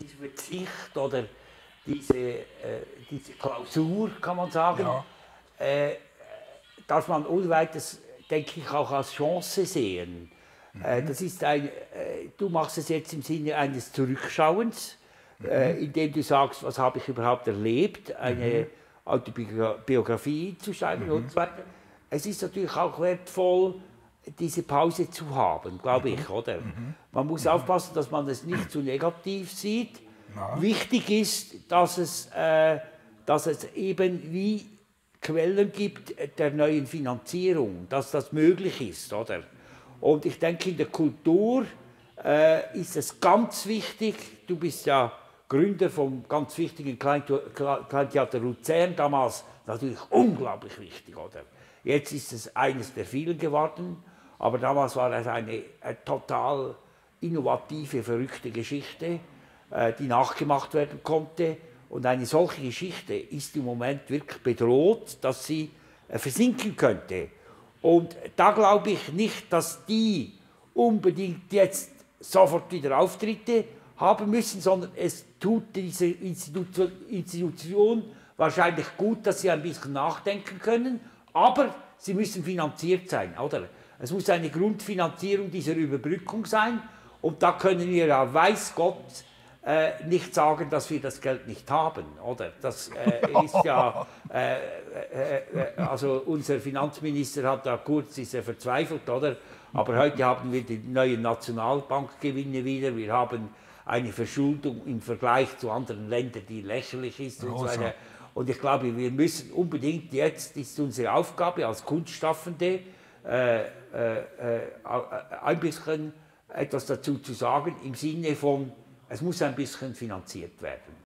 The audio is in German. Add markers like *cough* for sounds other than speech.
diese Verzicht oder diese, äh, diese Klausur, kann man sagen, Ja. äh, darf man unweites, denke ich, auch als Chance sehen. Äh, das ist ein, äh, du machst es jetzt im Sinne eines Zurückschauens, äh, indem du sagst, was habe ich überhaupt erlebt, eine Autobiografie zu schreiben und so weiter. Es ist natürlich auch wertvoll, diese Pause zu haben, glaube ich, oder? Man muss aufpassen, dass man es nicht zu negativ sieht. Wichtig ist, dass es, äh, dass es eben wie Quellen gibt der neuen Finanzierung, dass das möglich ist, oder? Und ich denke, in der Kultur äh, ist es ganz wichtig, du bist ja Gründer vom ganz wichtigen Kleintheater Luzern, damals natürlich unglaublich wichtig, oder? Jetzt ist es eines der vielen geworden, aber damals war es eine, eine total innovative, verrückte Geschichte, äh, die nachgemacht werden konnte. Und eine solche Geschichte ist im Moment wirklich bedroht, dass sie äh, versinken könnte. Und da glaube ich nicht, dass die unbedingt jetzt sofort wieder Auftritte haben müssen, sondern es tut diese Institution, wahrscheinlich gut, dass sie ein bisschen nachdenken können, aber sie müssen finanziert sein, oder? Es muss eine Grundfinanzierung dieser Überbrückung sein und da können wir ja, weiß Gott, äh, nicht sagen, dass wir das Geld nicht haben, oder? Das äh, *laughs* ist ja, äh, äh, äh, also unser Finanzminister hat da kurz ist er verzweifelt, oder? Aber heute haben wir die neuen Nationalbankgewinne wieder, wir haben eine Verschuldung im Vergleich zu anderen Ländern, die lächerlich ist und so weiter. Und ich glaube, wir müssen unbedingt jetzt, ist unsere Aufgabe als Kunstschaffende, äh, äh, äh, ein bisschen etwas dazu zu sagen, im Sinne von, es muss ein bisschen finanziert werden.